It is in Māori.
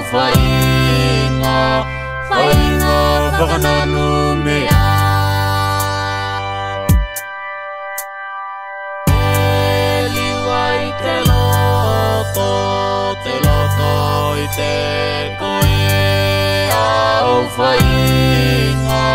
whaingo Whaingo whakananu mea te koe a o whainga